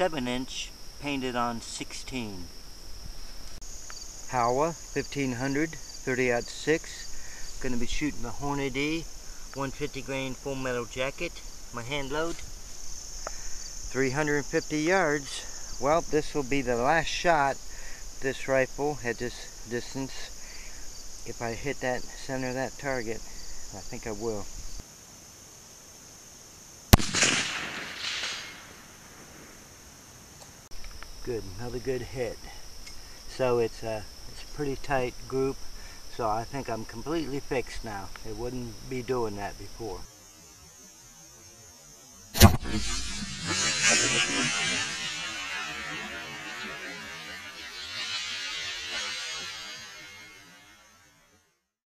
7 inch painted on 16. Howa 1500 30 6. Gonna be shooting the Hornady 150 grain full metal jacket. My hand load. 350 yards. Well, this will be the last shot this rifle at this distance. If I hit that center of that target, I think I will. Good, another good hit. So it's a, it's a pretty tight group, so I think I'm completely fixed now. It wouldn't be doing that before.